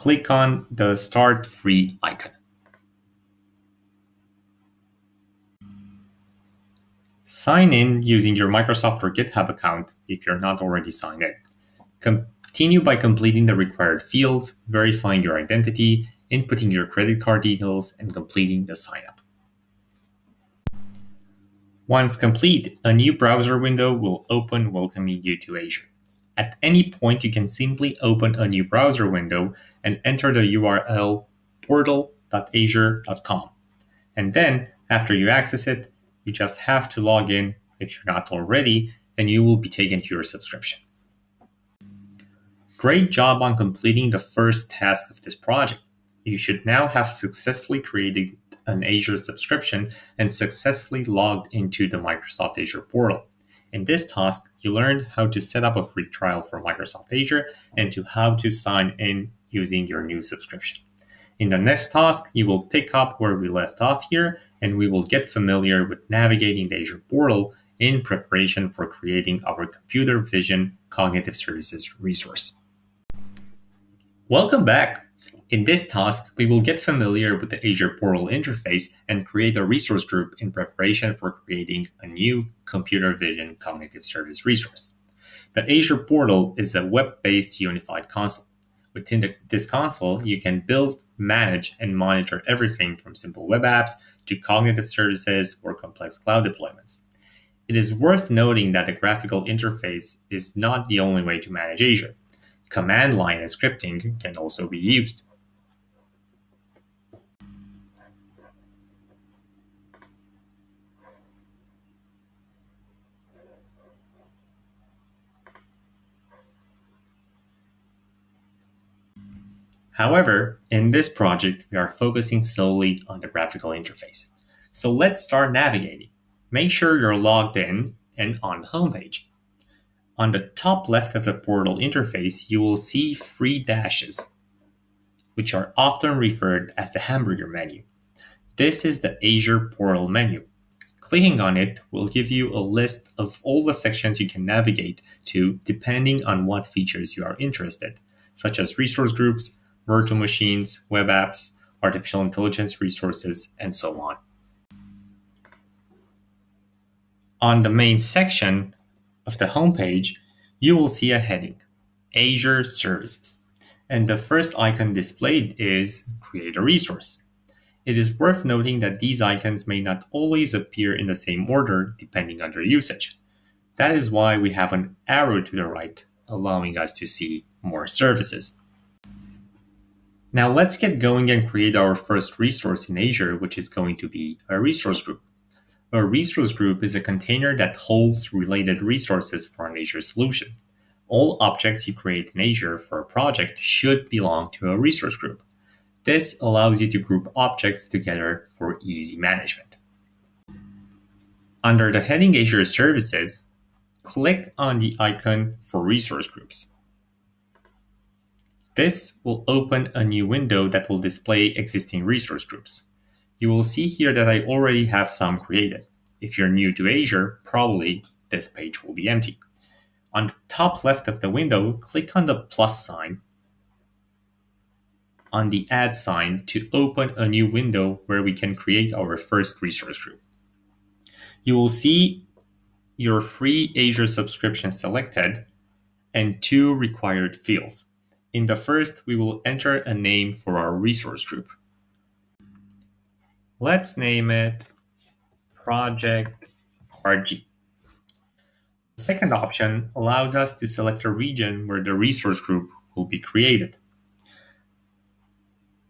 click on the Start Free icon. Sign in using your Microsoft or GitHub account if you're not already signed in. Continue by completing the required fields, verifying your identity, inputting your credit card details, and completing the signup. Once complete, a new browser window will open welcoming you to Azure. At any point, you can simply open a new browser window and enter the URL portal.azure.com. And then, after you access it, you just have to log in if you're not already, and you will be taken to your subscription. Great job on completing the first task of this project. You should now have successfully created an Azure subscription and successfully logged into the Microsoft Azure portal. In this task, you learned how to set up a free trial for Microsoft Azure and to how to sign in using your new subscription. In the next task, you will pick up where we left off here, and we will get familiar with navigating the Azure portal in preparation for creating our computer vision cognitive services resource. Welcome back. In this task, we will get familiar with the Azure portal interface and create a resource group in preparation for creating a new computer vision cognitive service resource. The Azure portal is a web-based unified console. Within the, this console, you can build, manage, and monitor everything from simple web apps to cognitive services or complex cloud deployments. It is worth noting that the graphical interface is not the only way to manage Azure. Command line and scripting can also be used. However, in this project, we are focusing solely on the graphical interface. So let's start navigating. Make sure you're logged in and on the homepage. On the top left of the portal interface, you will see three dashes, which are often referred as the hamburger menu. This is the Azure portal menu. Clicking on it will give you a list of all the sections you can navigate to depending on what features you are interested, such as resource groups, virtual machines, web apps, artificial intelligence resources, and so on. On the main section of the homepage, you will see a heading, Azure Services. And the first icon displayed is Create a Resource. It is worth noting that these icons may not always appear in the same order depending on their usage. That is why we have an arrow to the right, allowing us to see more services. Now let's get going and create our first resource in Azure, which is going to be a resource group. A resource group is a container that holds related resources for an Azure solution. All objects you create in Azure for a project should belong to a resource group. This allows you to group objects together for easy management. Under the heading Azure Services, click on the icon for resource groups. This will open a new window that will display existing resource groups. You will see here that I already have some created. If you're new to Azure, probably this page will be empty. On the top left of the window, click on the plus sign on the add sign to open a new window where we can create our first resource group. You will see your free Azure subscription selected and two required fields. In the first, we will enter a name for our resource group. Let's name it Project RG. The second option allows us to select a region where the resource group will be created.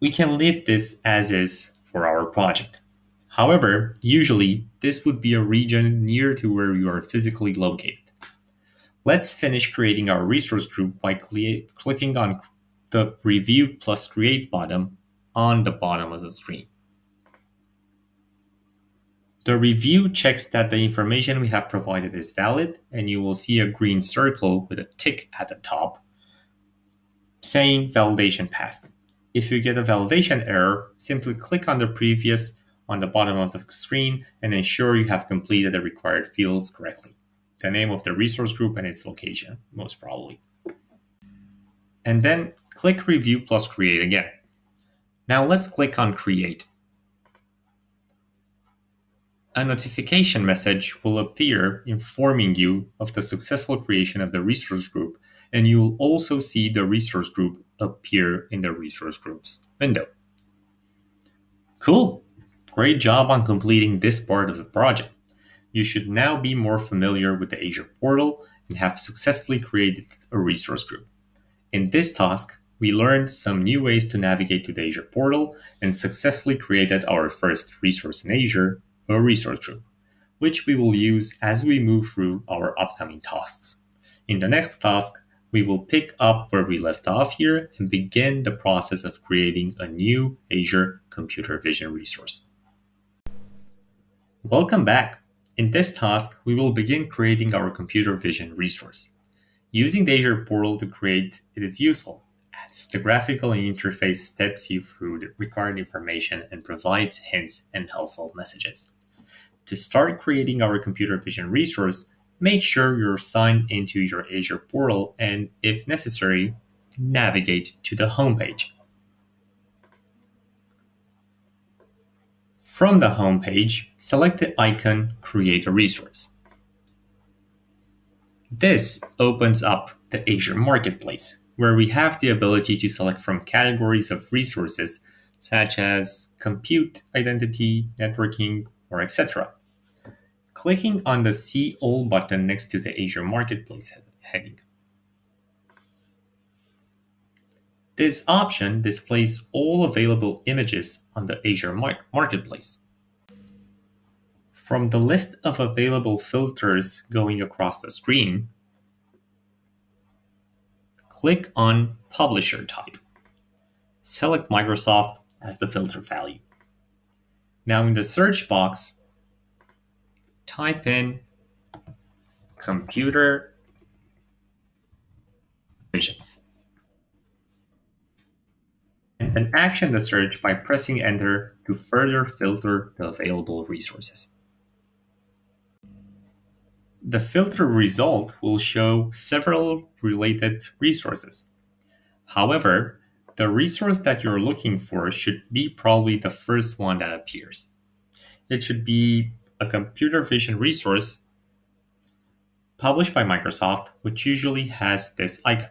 We can leave this as is for our project. However, usually this would be a region near to where you are physically located. Let's finish creating our resource group by cl clicking on the Review plus Create button on the bottom of the screen. The review checks that the information we have provided is valid, and you will see a green circle with a tick at the top saying validation passed. If you get a validation error, simply click on the previous on the bottom of the screen and ensure you have completed the required fields correctly the name of the resource group and its location, most probably. And then click Review plus Create again. Now let's click on Create. A notification message will appear informing you of the successful creation of the resource group, and you will also see the resource group appear in the resource groups window. Cool! Great job on completing this part of the project. You should now be more familiar with the Azure portal and have successfully created a resource group. In this task, we learned some new ways to navigate to the Azure portal and successfully created our first resource in Azure, a resource group, which we will use as we move through our upcoming tasks. In the next task, we will pick up where we left off here and begin the process of creating a new Azure Computer Vision resource. Welcome back. In this task, we will begin creating our computer vision resource. Using the Azure portal to create it is useful, as the graphical interface steps you through the required information and provides hints and helpful messages. To start creating our computer vision resource, make sure you're signed into your Azure portal and, if necessary, navigate to the homepage. From the home page, select the icon Create a Resource. This opens up the Azure Marketplace, where we have the ability to select from categories of resources such as compute, identity, networking, or etc. Clicking on the See All button next to the Azure Marketplace heading. This option displays all available images on the Azure Marketplace. From the list of available filters going across the screen, click on Publisher Type. Select Microsoft as the filter value. Now in the search box, type in computer vision then action the search by pressing enter to further filter the available resources. The filter result will show several related resources. However, the resource that you're looking for should be probably the first one that appears. It should be a computer vision resource published by Microsoft, which usually has this icon.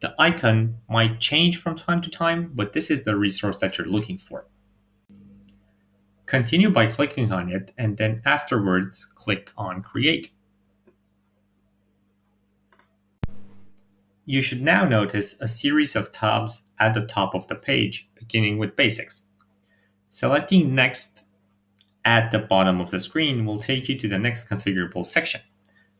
The icon might change from time to time, but this is the resource that you're looking for. Continue by clicking on it and then afterwards click on Create. You should now notice a series of tabs at the top of the page, beginning with Basics. Selecting Next at the bottom of the screen will take you to the next configurable section.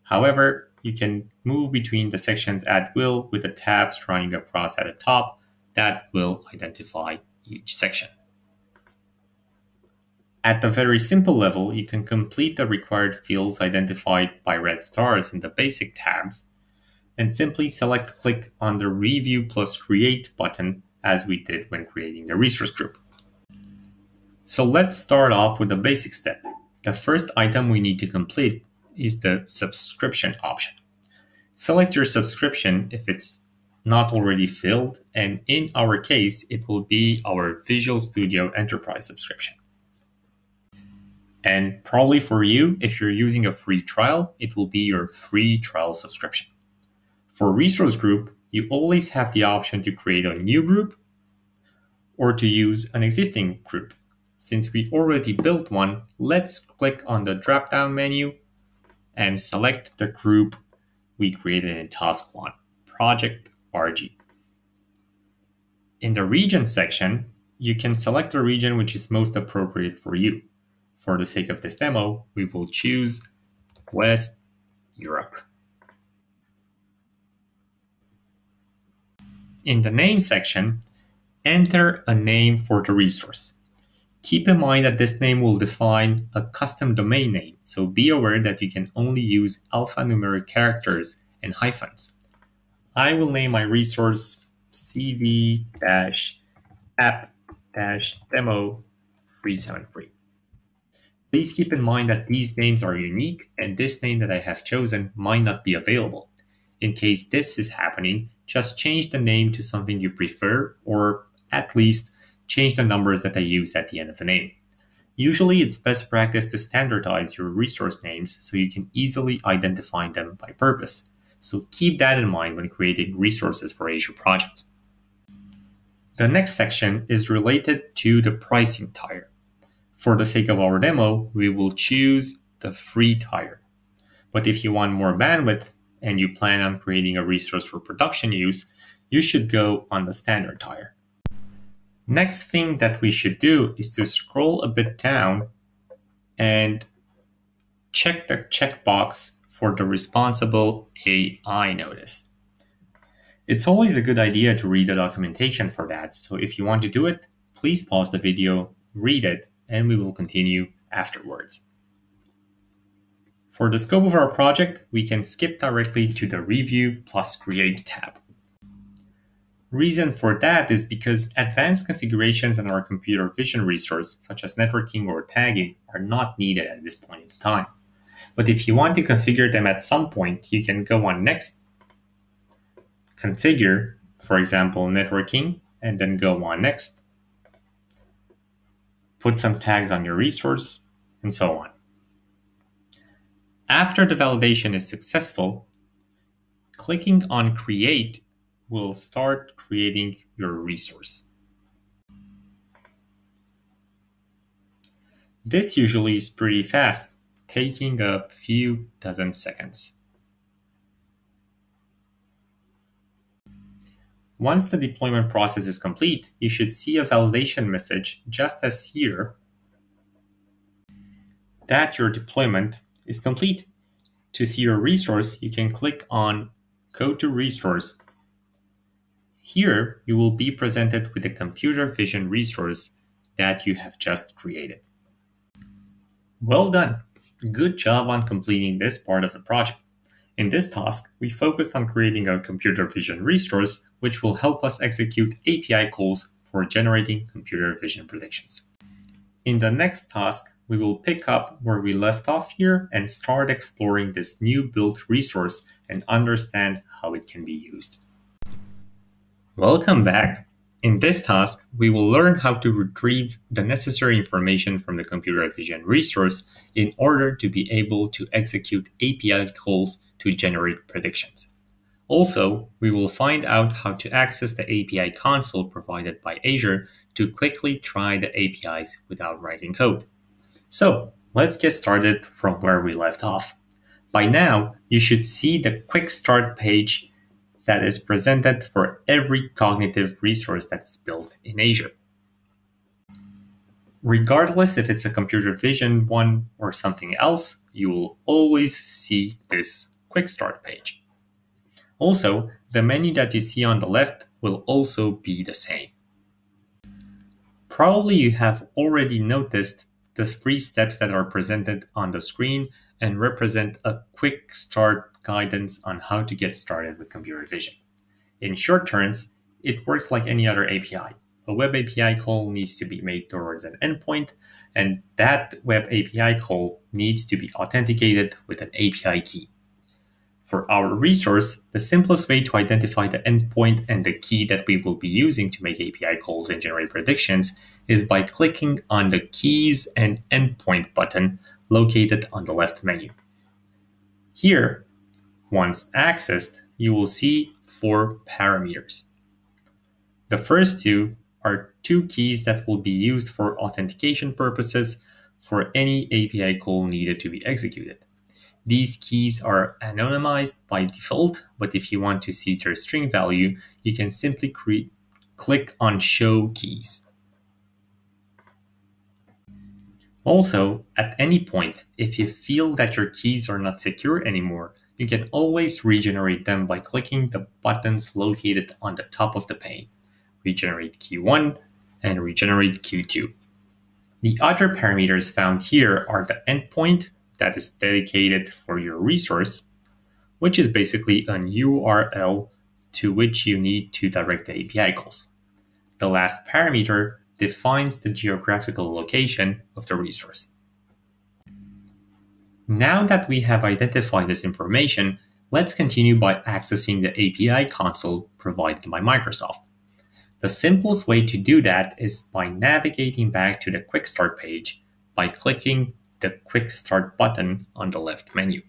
However, you can move between the sections at will with the tabs running across at the top that will identify each section. At the very simple level, you can complete the required fields identified by red stars in the basic tabs and simply select click on the Review plus Create button as we did when creating the resource group. So let's start off with the basic step. The first item we need to complete is the subscription option. Select your subscription if it's not already filled, and in our case, it will be our Visual Studio Enterprise subscription. And probably for you, if you're using a free trial, it will be your free trial subscription. For resource group, you always have the option to create a new group or to use an existing group. Since we already built one, let's click on the drop-down menu and select the group we created in task one, project RG. In the region section, you can select a region which is most appropriate for you. For the sake of this demo, we will choose West Europe. In the name section, enter a name for the resource. Keep in mind that this name will define a custom domain name, so be aware that you can only use alphanumeric characters and hyphens. I will name my resource cv-app-demo373. Please keep in mind that these names are unique and this name that I have chosen might not be available. In case this is happening, just change the name to something you prefer, or at least change the numbers that I use at the end of the name. Usually, it's best practice to standardize your resource names so you can easily identify them by purpose. So keep that in mind when creating resources for Azure projects. The next section is related to the pricing tier. For the sake of our demo, we will choose the free tier. But if you want more bandwidth and you plan on creating a resource for production use, you should go on the standard tier. Next thing that we should do is to scroll a bit down and check the checkbox for the responsible AI notice. It's always a good idea to read the documentation for that, so if you want to do it, please pause the video, read it, and we will continue afterwards. For the scope of our project, we can skip directly to the Review plus Create tab. Reason for that is because advanced configurations in our computer vision resource, such as networking or tagging, are not needed at this point in time. But if you want to configure them at some point, you can go on Next, Configure, for example, networking, and then go on Next, put some tags on your resource, and so on. After the validation is successful, clicking on Create will start creating your resource. This usually is pretty fast, taking a few dozen seconds. Once the deployment process is complete, you should see a validation message just as here that your deployment is complete. To see your resource, you can click on Go to Resource here, you will be presented with a computer vision resource that you have just created. Well done! Good job on completing this part of the project. In this task, we focused on creating a computer vision resource which will help us execute API calls for generating computer vision predictions. In the next task, we will pick up where we left off here and start exploring this new built resource and understand how it can be used. Welcome back. In this task, we will learn how to retrieve the necessary information from the computer vision resource in order to be able to execute API calls to generate predictions. Also, we will find out how to access the API console provided by Azure to quickly try the APIs without writing code. So, let's get started from where we left off. By now, you should see the quick start page that is presented for every cognitive resource that is built in Azure. Regardless if it's a computer vision one or something else, you will always see this quick start page. Also, the menu that you see on the left will also be the same. Probably you have already noticed the three steps that are presented on the screen and represent a quick start guidance on how to get started with computer vision. In short terms, it works like any other API. A web API call needs to be made towards an endpoint, and that web API call needs to be authenticated with an API key. For our resource, the simplest way to identify the endpoint and the key that we will be using to make API calls and generate predictions is by clicking on the Keys and Endpoint button located on the left menu. Here, once accessed, you will see four parameters. The first two are two keys that will be used for authentication purposes for any API call needed to be executed. These keys are anonymized by default, but if you want to see their string value, you can simply click on Show Keys. Also, at any point, if you feel that your keys are not secure anymore, you can always regenerate them by clicking the buttons located on the top of the pane. Regenerate Q1 and regenerate Q2. The other parameters found here are the endpoint that is dedicated for your resource, which is basically an URL to which you need to direct the API calls. The last parameter defines the geographical location of the resource. Now that we have identified this information, Let's continue by accessing the API console provided by Microsoft. The simplest way to do that is by navigating back to the Quick Start page by clicking the Quick Start button on the left menu.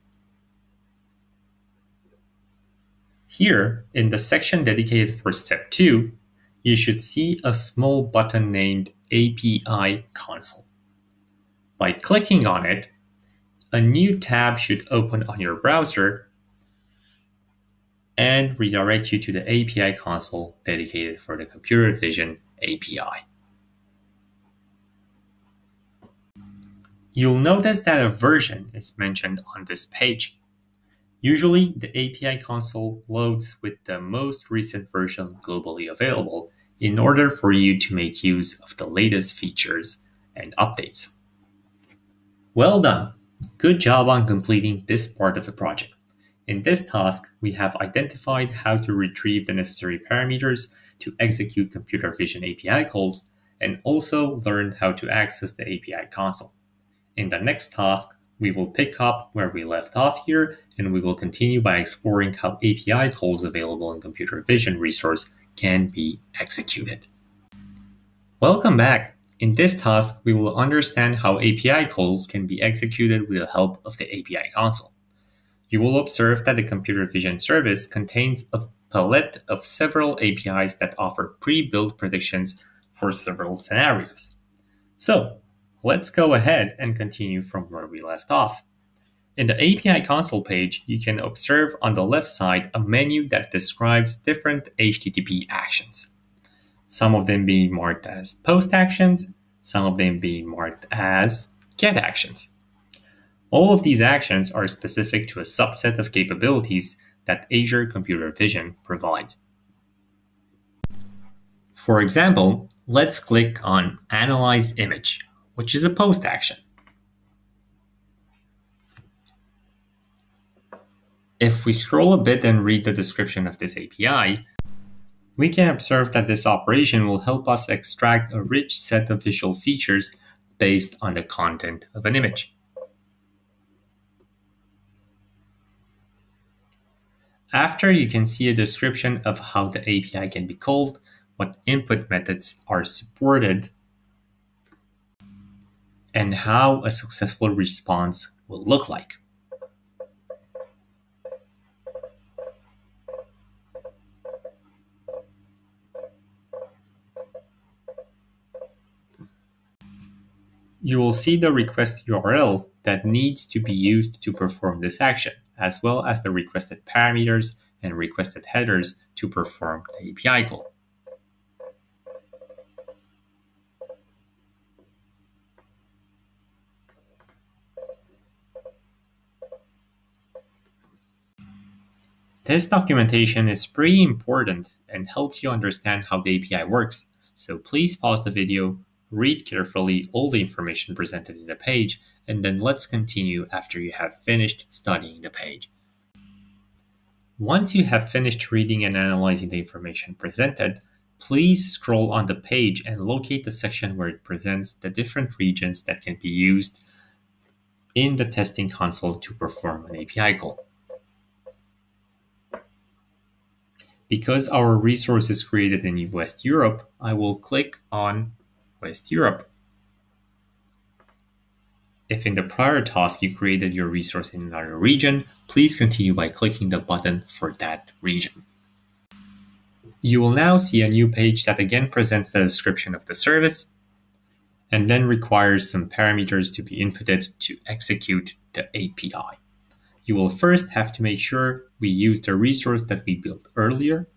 Here, in the section dedicated for Step 2, you should see a small button named API Console. By clicking on it, a new tab should open on your browser and redirect you to the API console dedicated for the computer vision API. You'll notice that a version is mentioned on this page. Usually, the API console loads with the most recent version globally available in order for you to make use of the latest features and updates. Well done! Good job on completing this part of the project. In this task, we have identified how to retrieve the necessary parameters to execute computer vision API calls and also learned how to access the API console. In the next task, we will pick up where we left off here and we will continue by exploring how API calls available in computer vision resource can be executed. Welcome back. In this task, we will understand how API calls can be executed with the help of the API console. You will observe that the computer vision service contains a palette of several APIs that offer pre-built predictions for several scenarios. So, let's go ahead and continue from where we left off. In the API console page, you can observe on the left side a menu that describes different HTTP actions some of them being marked as post actions, some of them being marked as get actions. All of these actions are specific to a subset of capabilities that Azure Computer Vision provides. For example, let's click on Analyze Image, which is a post action. If we scroll a bit and read the description of this API, we can observe that this operation will help us extract a rich set of visual features based on the content of an image. After you can see a description of how the API can be called, what input methods are supported, and how a successful response will look like. You will see the request URL that needs to be used to perform this action, as well as the requested parameters and requested headers to perform the API call. This documentation is pretty important and helps you understand how the API works, so please pause the video, Read carefully all the information presented in the page, and then let's continue after you have finished studying the page. Once you have finished reading and analyzing the information presented, please scroll on the page and locate the section where it presents the different regions that can be used in the testing console to perform an API call. Because our resource is created in West Europe, I will click on West Europe. If in the prior task you created your resource in another region, please continue by clicking the button for that region. You will now see a new page that again presents the description of the service and then requires some parameters to be inputted to execute the API. You will first have to make sure we use the resource that we built earlier.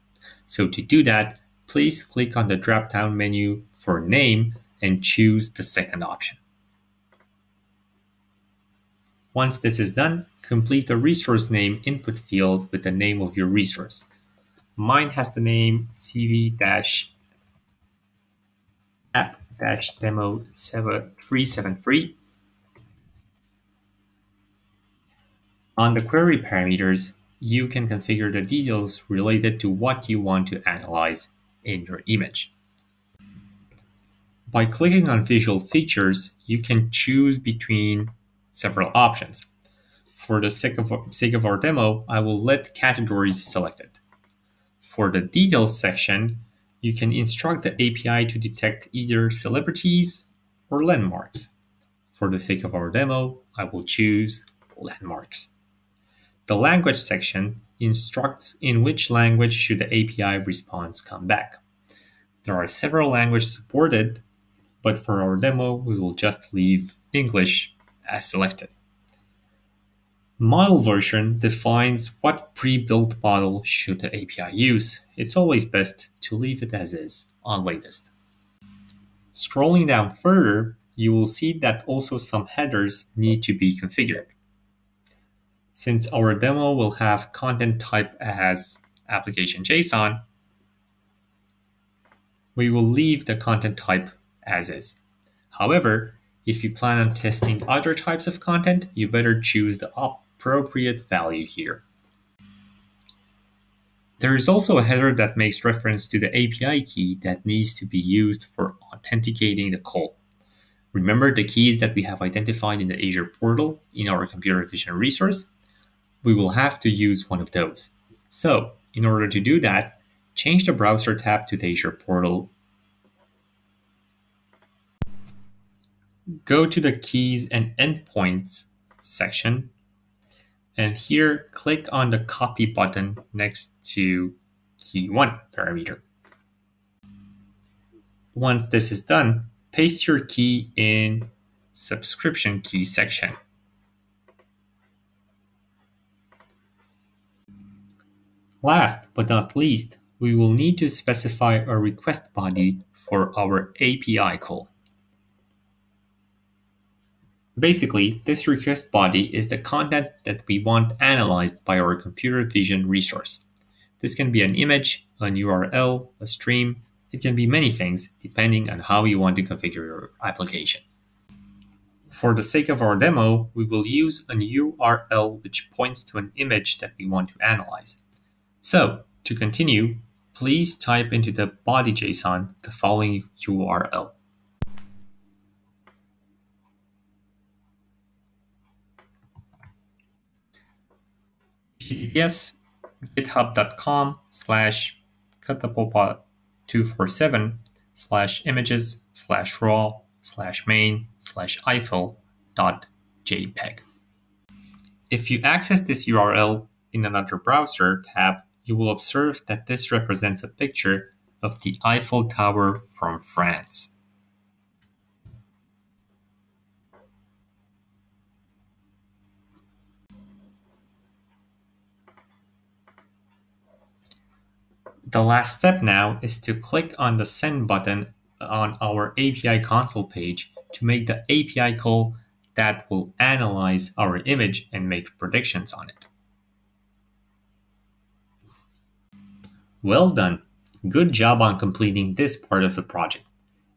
So to do that, please click on the drop-down menu for name and choose the second option. Once this is done, complete the resource name input field with the name of your resource. Mine has the name CV-app-demo 373. On the query parameters, you can configure the details related to what you want to analyze in your image. By clicking on Visual Features, you can choose between several options. For the sake of, sake of our demo, I will let categories selected. For the details section, you can instruct the API to detect either celebrities or landmarks. For the sake of our demo, I will choose landmarks. The language section instructs in which language should the API response come back. There are several languages supported, but for our demo, we will just leave English as selected. Model version defines what pre-built model should the API use. It's always best to leave it as is on latest. Scrolling down further, you will see that also some headers need to be configured. Since our demo will have content type as application JSON, we will leave the content type as is. However, if you plan on testing other types of content, you better choose the appropriate value here. There is also a header that makes reference to the API key that needs to be used for authenticating the call. Remember the keys that we have identified in the Azure portal in our computer vision resource? We will have to use one of those. So, in order to do that, change the browser tab to the Azure portal. Go to the keys and endpoints section. And here, click on the copy button next to key 1 parameter. Once this is done, paste your key in subscription key section. Last but not least, we will need to specify a request body for our API call. Basically, this request body is the content that we want analyzed by our computer vision resource. This can be an image, an URL, a stream, it can be many things depending on how you want to configure your application. For the sake of our demo, we will use an URL which points to an image that we want to analyze. So, to continue, please type into the body JSON the following URL. Yes, github.com slash catapultbot 247 slash images slash raw slash main slash eiffel dot jpeg. If you access this URL in another browser tab, you will observe that this represents a picture of the Eiffel Tower from France. The last step now is to click on the send button on our API console page to make the API call that will analyze our image and make predictions on it. Well done! Good job on completing this part of the project.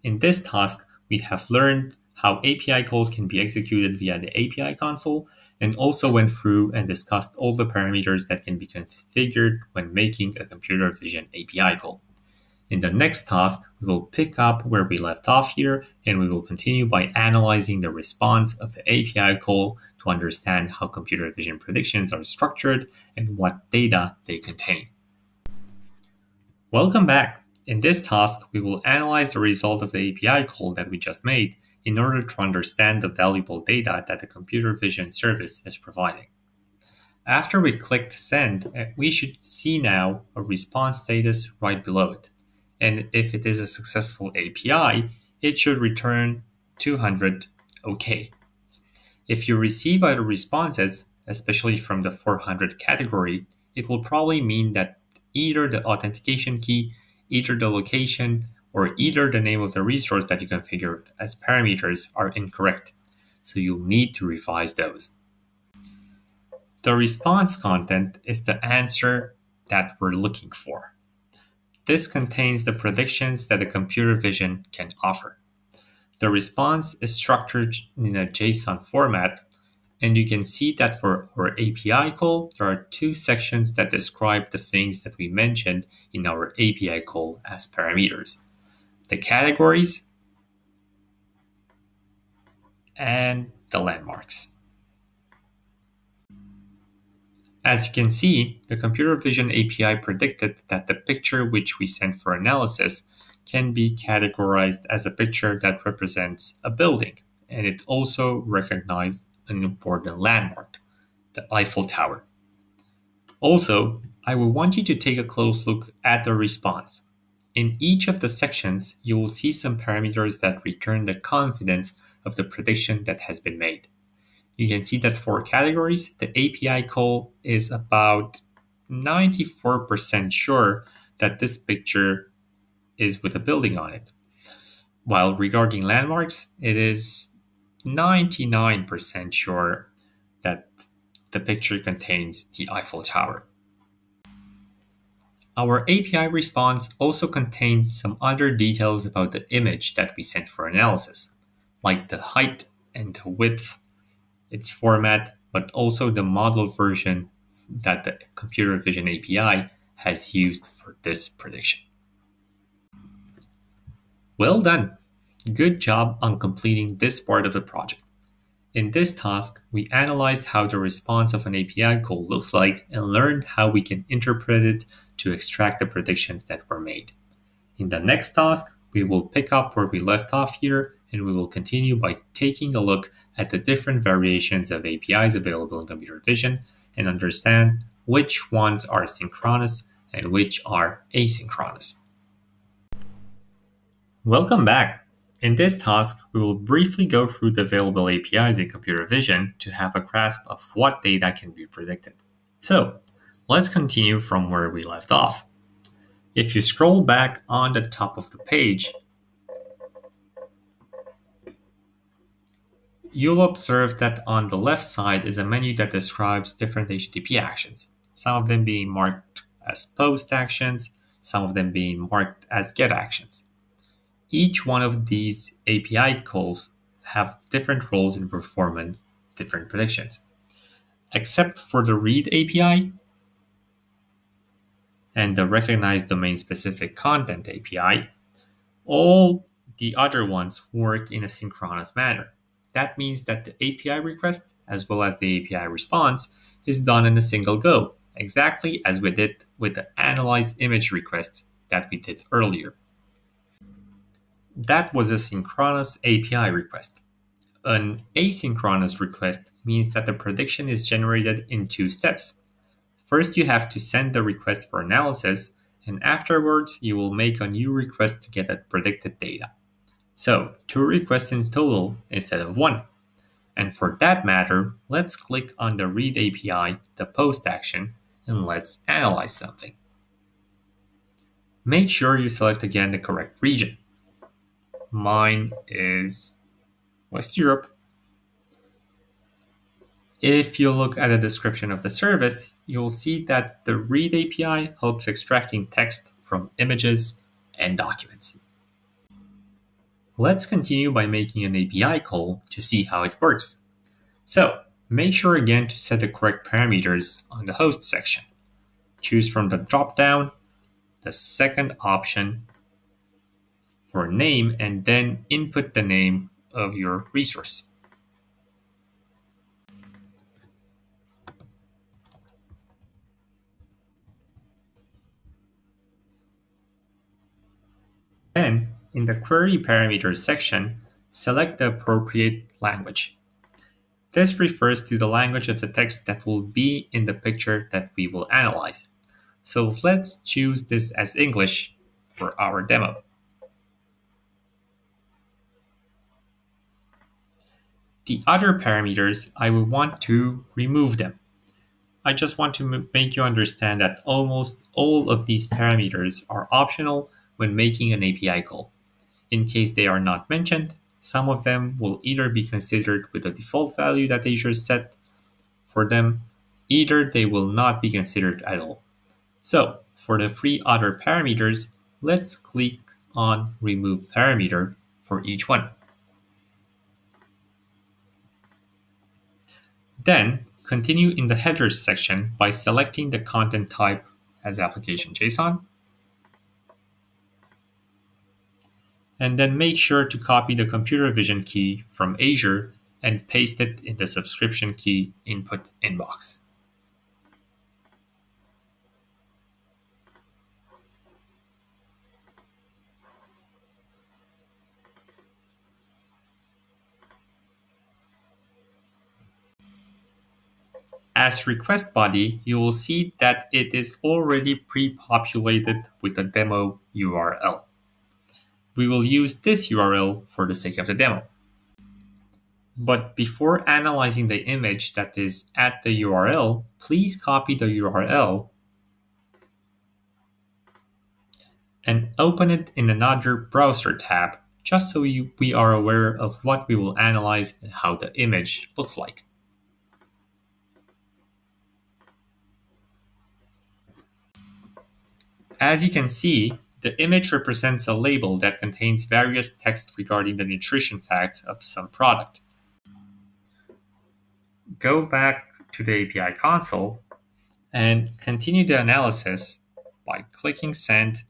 In this task, we have learned how API calls can be executed via the API console and also went through and discussed all the parameters that can be configured when making a computer vision API call. In the next task, we will pick up where we left off here and we will continue by analyzing the response of the API call to understand how computer vision predictions are structured and what data they contain. Welcome back. In this task, we will analyze the result of the API call that we just made in order to understand the valuable data that the computer vision service is providing. After we clicked send, eh, we should see now a response status right below it. And if it is a successful API, it should return 200 OK. If you receive other responses, especially from the 400 category, it will probably mean that either the authentication key, either the location, or either the name of the resource that you configured as parameters are incorrect, so you'll need to revise those. The response content is the answer that we're looking for. This contains the predictions that the computer vision can offer. The response is structured in a JSON format, and you can see that for our API call, there are two sections that describe the things that we mentioned in our API call as parameters the categories, and the landmarks. As you can see, the computer vision API predicted that the picture which we sent for analysis can be categorized as a picture that represents a building, and it also recognized an important landmark, the Eiffel Tower. Also, I will want you to take a close look at the response. In each of the sections, you will see some parameters that return the confidence of the prediction that has been made. You can see that for categories, the API call is about 94% sure that this picture is with a building on it. While regarding landmarks, it is 99% sure that the picture contains the Eiffel Tower. Our API response also contains some other details about the image that we sent for analysis, like the height and the width, its format, but also the model version that the computer vision API has used for this prediction. Well done! Good job on completing this part of the project. In this task, we analyzed how the response of an API call looks like and learned how we can interpret it to extract the predictions that were made. In the next task, we will pick up where we left off here and we will continue by taking a look at the different variations of APIs available in computer vision and understand which ones are synchronous and which are asynchronous. Welcome back. In this task, we will briefly go through the available APIs in computer vision to have a grasp of what data can be predicted. So, let's continue from where we left off. If you scroll back on the top of the page, you'll observe that on the left side is a menu that describes different HTTP actions, some of them being marked as post actions, some of them being marked as get actions. Each one of these API calls have different roles in performing different predictions. Except for the read API and the recognize domain specific content API, all the other ones work in a synchronous manner. That means that the API request as well as the API response is done in a single go, exactly as we did with the analyze image request that we did earlier. That was a synchronous API request. An asynchronous request means that the prediction is generated in two steps. First, you have to send the request for analysis, and afterwards, you will make a new request to get the predicted data. So, two requests in total instead of one. And for that matter, let's click on the read API, the post action, and let's analyze something. Make sure you select again the correct region. Mine is West Europe. If you look at the description of the service, you'll see that the read API helps extracting text from images and documents. Let's continue by making an API call to see how it works. So, make sure again to set the correct parameters on the host section. Choose from the drop-down the second option for name and then input the name of your resource. Then, in the Query Parameters section, select the appropriate language. This refers to the language of the text that will be in the picture that we will analyze. So let's choose this as English for our demo. The other parameters, I will want to remove them. I just want to make you understand that almost all of these parameters are optional when making an API call. In case they are not mentioned, some of them will either be considered with the default value that Azure set for them, either they will not be considered at all. So for the three other parameters, let's click on remove parameter for each one. Then continue in the headers section by selecting the content type as application JSON. and then make sure to copy the computer vision key from Azure and paste it in the subscription key input inbox. As request body, you will see that it is already pre-populated with a demo URL. We will use this URL for the sake of the demo. But before analyzing the image that is at the URL, please copy the URL and open it in another browser tab just so we are aware of what we will analyze and how the image looks like. As you can see, the image represents a label that contains various text regarding the nutrition facts of some product. Go back to the API console and continue the analysis by clicking send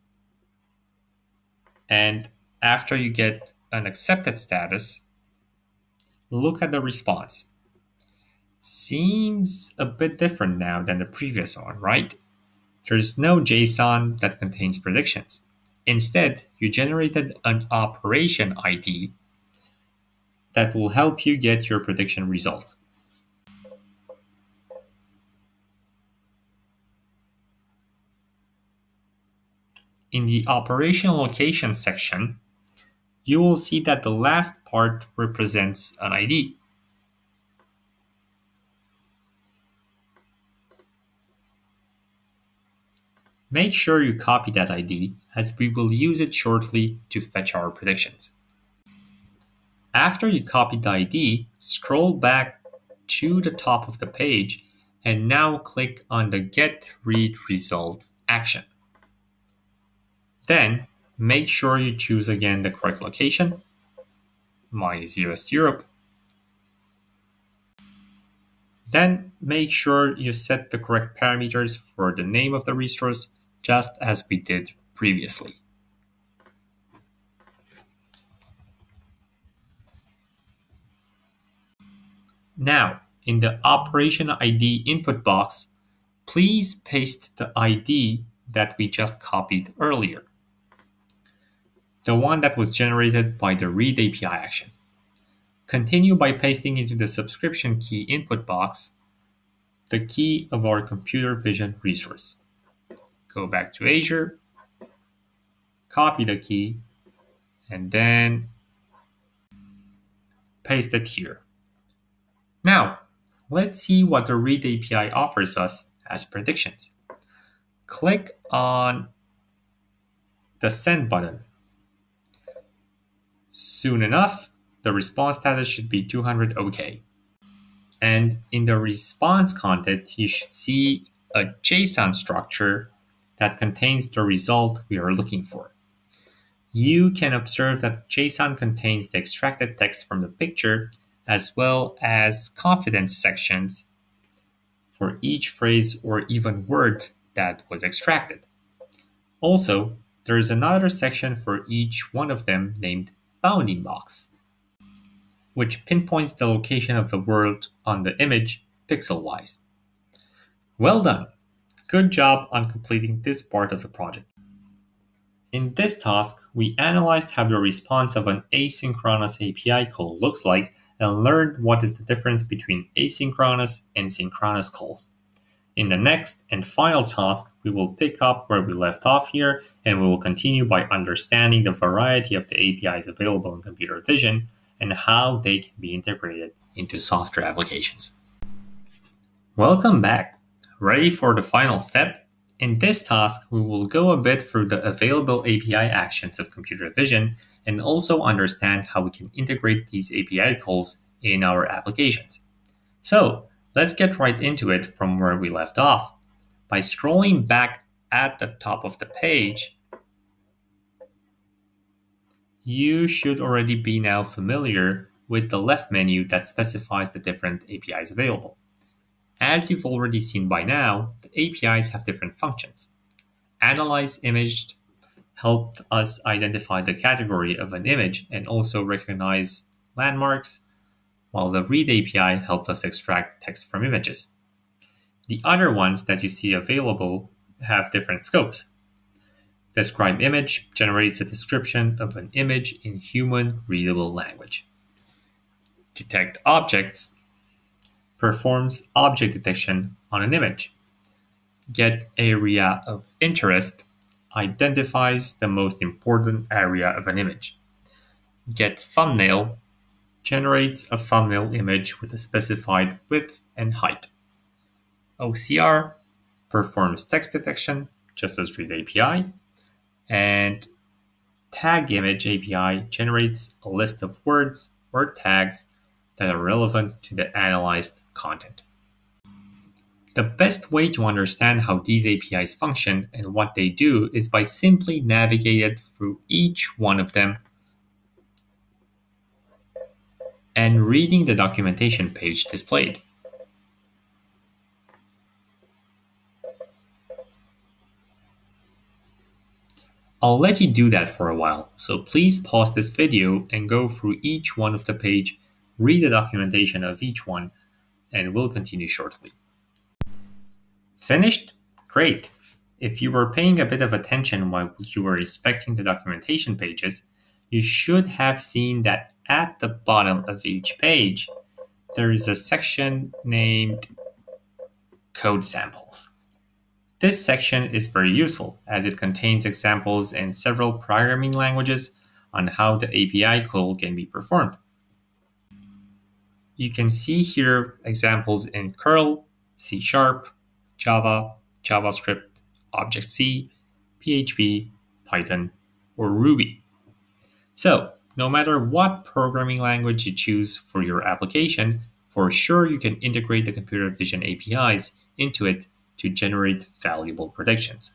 and after you get an accepted status, look at the response. Seems a bit different now than the previous one, right? There's no JSON that contains predictions. Instead, you generated an operation ID that will help you get your prediction result. In the operation location section, you will see that the last part represents an ID. Make sure you copy that ID as we will use it shortly to fetch our predictions. After you copy the ID, scroll back to the top of the page and now click on the Get Read Result action. Then make sure you choose again the correct location. Mine is West Europe. Then make sure you set the correct parameters for the name of the resource, just as we did previously. Now, in the operation ID input box, please paste the ID that we just copied earlier the one that was generated by the read API action. Continue by pasting into the subscription key input box the key of our computer vision resource. Go back to Azure, copy the key, and then paste it here. Now, let's see what the read API offers us as predictions. Click on the send button Soon enough, the response status should be 200 OK. And in the response content, you should see a JSON structure that contains the result we are looking for. You can observe that JSON contains the extracted text from the picture as well as confidence sections for each phrase or even word that was extracted. Also, there is another section for each one of them named bounding box, which pinpoints the location of the word on the image pixel-wise. Well done! Good job on completing this part of the project. In this task, we analyzed how the response of an asynchronous API call looks like and learned what is the difference between asynchronous and synchronous calls. In the next and final task, we will pick up where we left off here and we will continue by understanding the variety of the APIs available in computer vision and how they can be integrated into software applications. Welcome back. Ready for the final step? In this task, we will go a bit through the available API actions of computer vision and also understand how we can integrate these API calls in our applications. So, Let's get right into it from where we left off. By scrolling back at the top of the page, you should already be now familiar with the left menu that specifies the different APIs available. As you've already seen by now, the APIs have different functions. Analyze image helped us identify the category of an image and also recognize landmarks while the read API helped us extract text from images. The other ones that you see available have different scopes. Describe image generates a description of an image in human readable language. Detect objects performs object detection on an image. Get area of interest identifies the most important area of an image. Get thumbnail generates a thumbnail image with a specified width and height. OCR performs text detection, just as Read API, and Tag Image API generates a list of words or tags that are relevant to the analyzed content. The best way to understand how these APIs function and what they do is by simply navigating through each one of them and reading the documentation page displayed. I'll let you do that for a while, so please pause this video and go through each one of the page, read the documentation of each one, and we'll continue shortly. Finished? Great! If you were paying a bit of attention while you were inspecting the documentation pages, you should have seen that at the bottom of each page, there is a section named Code Samples. This section is very useful as it contains examples in several programming languages on how the API call can be performed. You can see here examples in curl, C Sharp, Java, JavaScript, Object-C, PHP, Python, or Ruby. So, no matter what programming language you choose for your application, for sure you can integrate the computer vision APIs into it to generate valuable predictions.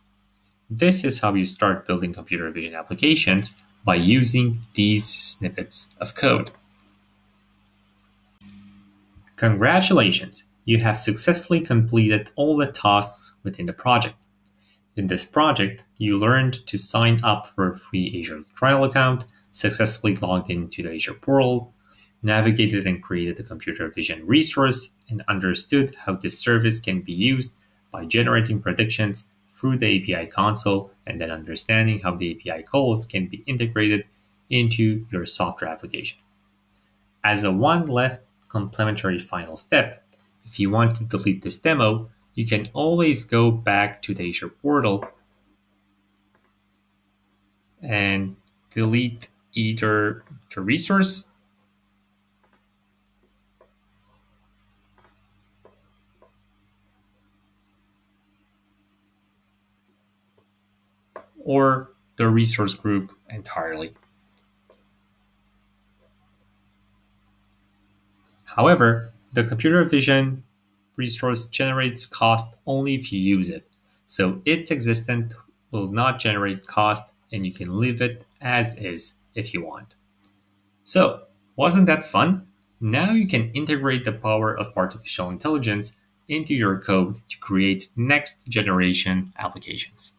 This is how you start building computer vision applications by using these snippets of code. Congratulations! You have successfully completed all the tasks within the project. In this project, you learned to sign up for a free Azure trial account, successfully logged into the Azure portal, navigated and created a computer vision resource, and understood how this service can be used by generating predictions through the API console and then understanding how the API calls can be integrated into your software application. As a one last complementary final step, if you want to delete this demo, you can always go back to the Azure portal and delete either the resource or the resource group entirely. However, the computer vision resource generates cost only if you use it. So its existence will not generate cost and you can leave it as is if you want. So, wasn't that fun? Now you can integrate the power of artificial intelligence into your code to create next generation applications.